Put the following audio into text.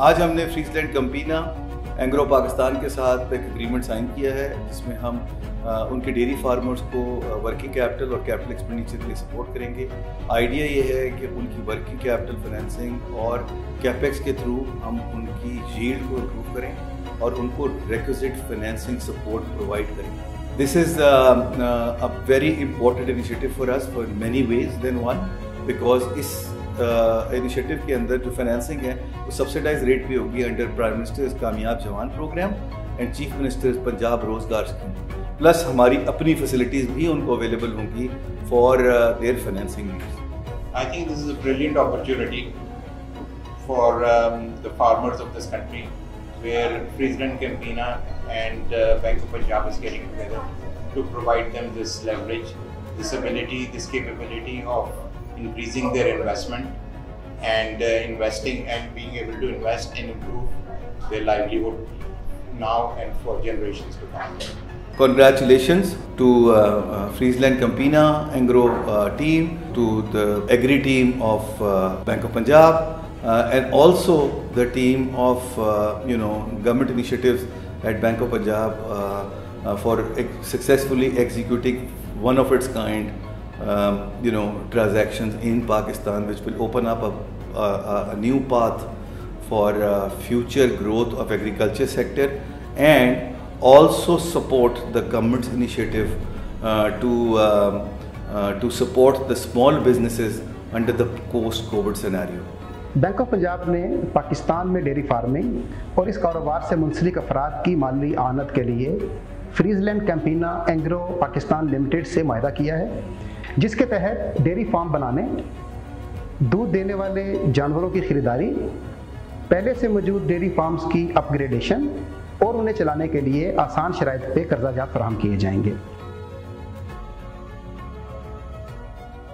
आज हमने फ्रीजलैंड कंपीना एंग्रो पाकिस्तान के साथ एक एग्रीमेंट साइन किया है, जिसमें हम उनके डेयरी फार्मर्स को वर्किंग कैपिटल और कैपिटल एक्सपेंडिचर के लिए सपोर्ट करेंगे। आइडिया ये है कि उनकी वर्किंग कैपिटल फाइनेंसिंग और कैपेक्स के थ्रू हम उनकी यील्ड को इम्प्रूव करें और उनको रिक्विजिट फाइनेंसिंग सपोर्ट प्रोवाइड करें। This is a very important initiative for us for many ways than one because इस इनिशिएटिव uh, के अंदर जो फाइनेंसिंग है वो सब्सिडाइज रेट पे होगी under prime minister's Kamyab Jawan program and chief minister's Punjab Rozgar scheme plus हमारी अपनी फैसिलिटीज़ भी उनको अवेलेबल होंगी for their financing needs I think this is a brilliant opportunity for the farmers of this country where Friesland Campina and uh, Bank of Punjab is getting together to provide them this leverage, this ability, this capability of increasing their investment and uh, investing and being able to invest and improve their livelihood now and for generations to come. Congratulations to uh, uh, Friesland Campina Angro uh, team, to the Agri team of uh, Bank of Punjab, uh, and also the team of uh, you know government initiatives at Bank of Punjab for ex successfully executing one of its kind um, you know, transactions in Pakistan, which will open up a, a, a new path for uh, future growth of agriculture sector and also support the government's initiative uh, to um, uh, to support the small businesses under the post-COVID scenario. Bank of Punjab ने पाकिस्तान में dairy farming और इस कारोबार से मुंसलिक अफराद की माली आनत के लिए Friesland Campina Engro Pakistan limited से माहा किया है जिसके तहत डेयरी फार्म बनाने, दूध देने वाले जानवरों की खरीदारी, पहले से मौजूद डेयरी फार्म्स की अपग्रेडेशन और उन्हें चलाने के लिए आसान शराइ पर कर्जा जात फराम किए जाएँगे।